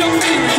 show me.